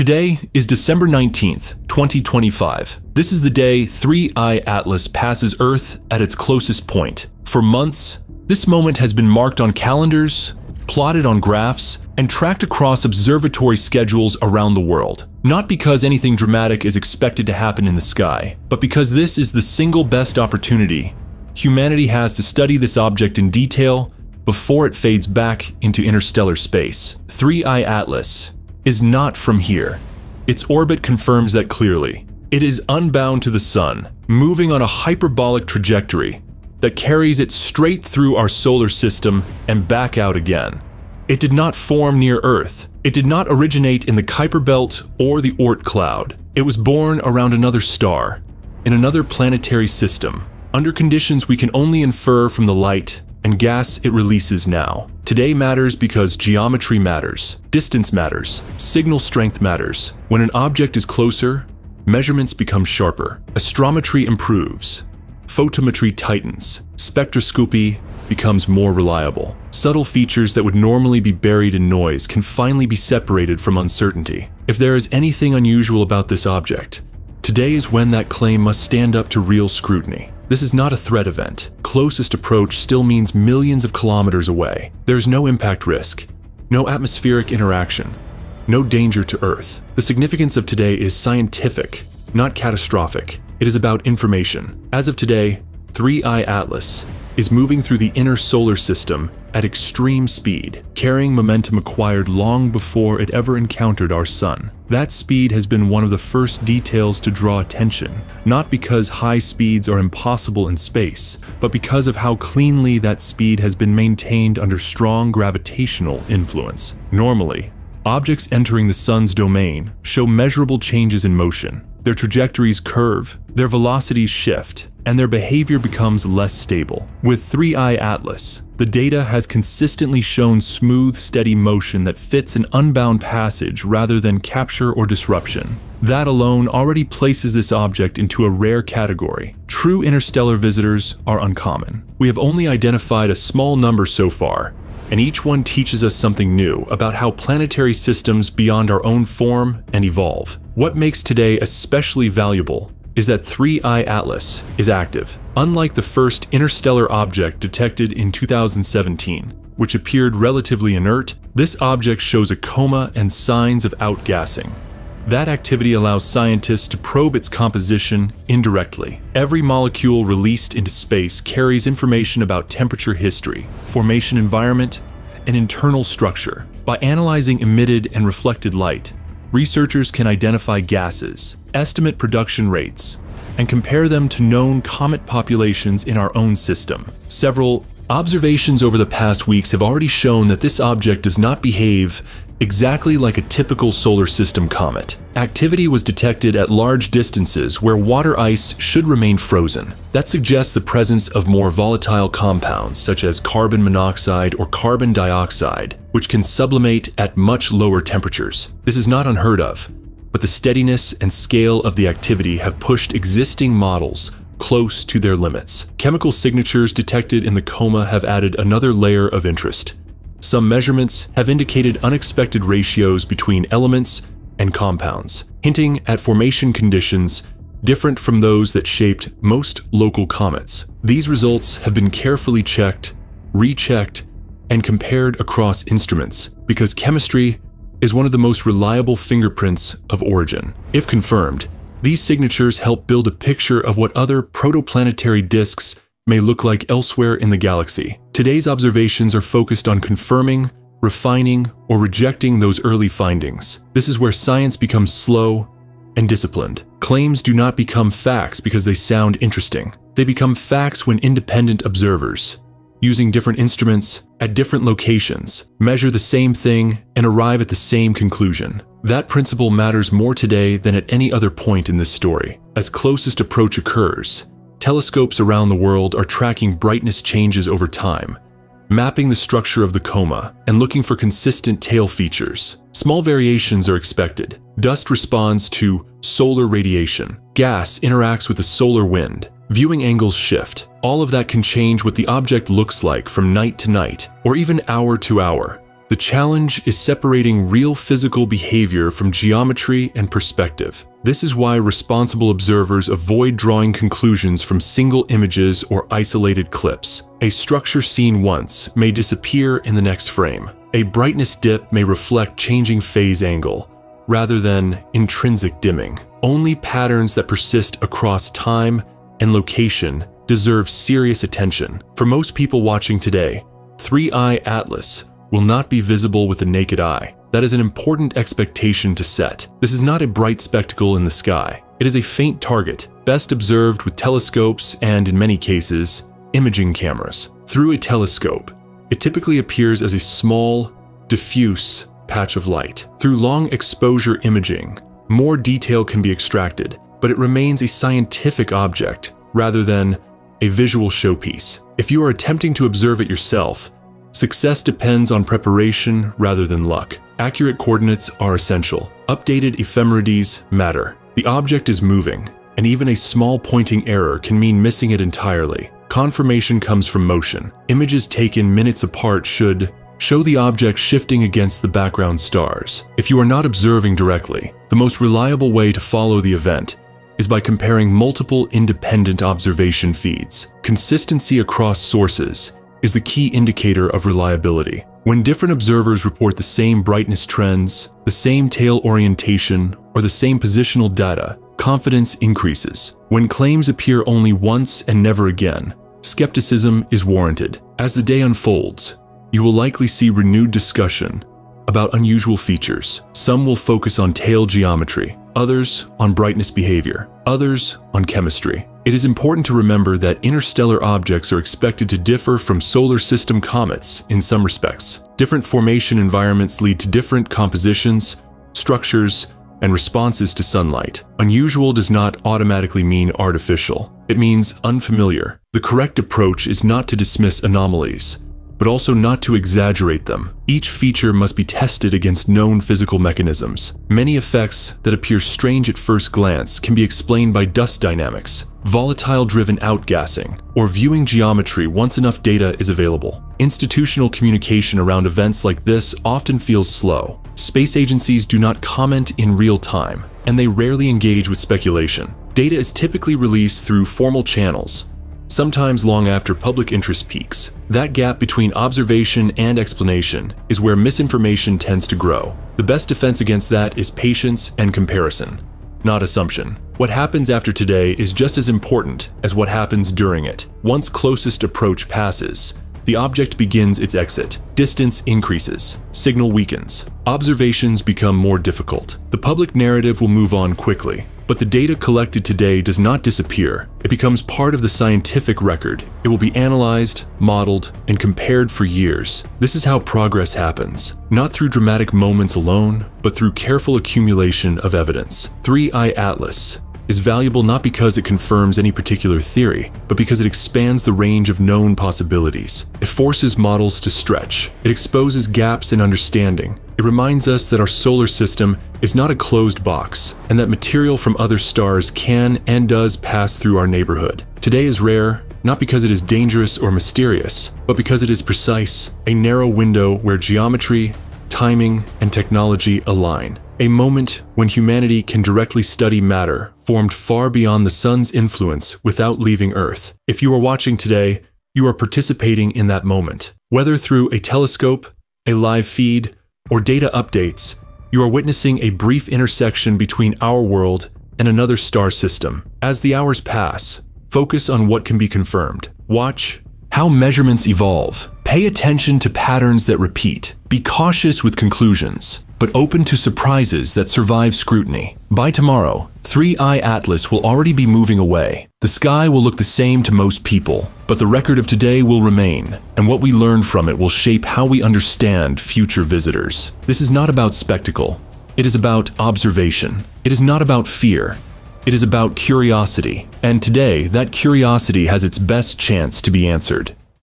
Today is December 19th, 2025. This is the day 3I Atlas passes Earth at its closest point. For months, this moment has been marked on calendars, plotted on graphs, and tracked across observatory schedules around the world. Not because anything dramatic is expected to happen in the sky, but because this is the single best opportunity humanity has to study this object in detail before it fades back into interstellar space. 3I Atlas is not from here. Its orbit confirms that clearly. It is unbound to the Sun, moving on a hyperbolic trajectory that carries it straight through our solar system and back out again. It did not form near Earth. It did not originate in the Kuiper Belt or the Oort cloud. It was born around another star, in another planetary system, under conditions we can only infer from the light and gas it releases now. Today matters because geometry matters, distance matters, signal strength matters. When an object is closer, measurements become sharper, astrometry improves, photometry tightens, spectroscopy becomes more reliable. Subtle features that would normally be buried in noise can finally be separated from uncertainty. If there is anything unusual about this object, today is when that claim must stand up to real scrutiny. This is not a threat event. Closest approach still means millions of kilometers away. There is no impact risk, no atmospheric interaction, no danger to Earth. The significance of today is scientific, not catastrophic. It is about information. As of today, 3I Atlas is moving through the inner solar system at extreme speed, carrying momentum acquired long before it ever encountered our sun. That speed has been one of the first details to draw attention, not because high speeds are impossible in space, but because of how cleanly that speed has been maintained under strong gravitational influence. Normally, objects entering the sun's domain show measurable changes in motion. Their trajectories curve, their velocities shift, and their behavior becomes less stable. With 3i Atlas, the data has consistently shown smooth, steady motion that fits an unbound passage rather than capture or disruption. That alone already places this object into a rare category. True interstellar visitors are uncommon. We have only identified a small number so far, and each one teaches us something new about how planetary systems beyond our own form and evolve. What makes today especially valuable is that 3I Atlas is active, unlike the first interstellar object detected in 2017, which appeared relatively inert, this object shows a coma and signs of outgassing. That activity allows scientists to probe its composition indirectly. Every molecule released into space carries information about temperature history, formation environment, and internal structure. By analyzing emitted and reflected light, researchers can identify gases, estimate production rates, and compare them to known comet populations in our own system. Several observations over the past weeks have already shown that this object does not behave exactly like a typical solar system comet. Activity was detected at large distances where water ice should remain frozen. That suggests the presence of more volatile compounds such as carbon monoxide or carbon dioxide, which can sublimate at much lower temperatures. This is not unheard of, but the steadiness and scale of the activity have pushed existing models close to their limits. Chemical signatures detected in the coma have added another layer of interest. Some measurements have indicated unexpected ratios between elements and compounds, hinting at formation conditions different from those that shaped most local comets. These results have been carefully checked, rechecked, and compared across instruments because chemistry is one of the most reliable fingerprints of origin. If confirmed, these signatures help build a picture of what other protoplanetary disks may look like elsewhere in the galaxy. Today's observations are focused on confirming, refining, or rejecting those early findings. This is where science becomes slow and disciplined. Claims do not become facts because they sound interesting. They become facts when independent observers, using different instruments at different locations, measure the same thing, and arrive at the same conclusion. That principle matters more today than at any other point in this story. As closest approach occurs, telescopes around the world are tracking brightness changes over time, mapping the structure of the coma, and looking for consistent tail features. Small variations are expected. Dust responds to solar radiation. Gas interacts with the solar wind. Viewing angles shift. All of that can change what the object looks like from night to night, or even hour to hour. The challenge is separating real physical behavior from geometry and perspective. This is why responsible observers avoid drawing conclusions from single images or isolated clips. A structure seen once may disappear in the next frame. A brightness dip may reflect changing phase angle, rather than intrinsic dimming. Only patterns that persist across time and location deserve serious attention. For most people watching today, 3I Atlas will not be visible with the naked eye. That is an important expectation to set. This is not a bright spectacle in the sky. It is a faint target, best observed with telescopes and, in many cases, imaging cameras. Through a telescope, it typically appears as a small, diffuse patch of light. Through long exposure imaging, more detail can be extracted, but it remains a scientific object rather than a visual showpiece. If you are attempting to observe it yourself, success depends on preparation rather than luck. Accurate coordinates are essential. Updated ephemerides matter. The object is moving, and even a small pointing error can mean missing it entirely. Confirmation comes from motion. Images taken minutes apart should show the object shifting against the background stars. If you are not observing directly, the most reliable way to follow the event is by comparing multiple independent observation feeds. Consistency across sources is the key indicator of reliability. When different observers report the same brightness trends, the same tail orientation, or the same positional data, confidence increases. When claims appear only once and never again, skepticism is warranted. As the day unfolds, you will likely see renewed discussion about unusual features. Some will focus on tail geometry, others on brightness behavior, others on chemistry. It is important to remember that interstellar objects are expected to differ from solar system comets in some respects. Different formation environments lead to different compositions, structures, and responses to sunlight. Unusual does not automatically mean artificial. It means unfamiliar. The correct approach is not to dismiss anomalies, but also not to exaggerate them. Each feature must be tested against known physical mechanisms. Many effects that appear strange at first glance can be explained by dust dynamics, volatile-driven outgassing, or viewing geometry once enough data is available. Institutional communication around events like this often feels slow. Space agencies do not comment in real time, and they rarely engage with speculation. Data is typically released through formal channels, sometimes long after public interest peaks. That gap between observation and explanation is where misinformation tends to grow. The best defense against that is patience and comparison, not assumption. What happens after today is just as important as what happens during it. Once closest approach passes, the object begins its exit. Distance increases. Signal weakens. Observations become more difficult. The public narrative will move on quickly. But the data collected today does not disappear. It becomes part of the scientific record. It will be analyzed, modeled, and compared for years. This is how progress happens, not through dramatic moments alone, but through careful accumulation of evidence. 3I Atlas is valuable not because it confirms any particular theory, but because it expands the range of known possibilities. It forces models to stretch. It exposes gaps in understanding. It reminds us that our solar system is not a closed box, and that material from other stars can and does pass through our neighborhood. Today is rare, not because it is dangerous or mysterious, but because it is precise, a narrow window where geometry, timing, and technology align. A moment when humanity can directly study matter formed far beyond the sun's influence without leaving Earth. If you are watching today, you are participating in that moment. Whether through a telescope, a live feed, or data updates, you are witnessing a brief intersection between our world and another star system. As the hours pass, focus on what can be confirmed. Watch how measurements evolve. Pay attention to patterns that repeat. Be cautious with conclusions but open to surprises that survive scrutiny. By tomorrow, 3I Atlas will already be moving away. The sky will look the same to most people, but the record of today will remain, and what we learn from it will shape how we understand future visitors. This is not about spectacle. It is about observation. It is not about fear. It is about curiosity. And today, that curiosity has its best chance to be answered.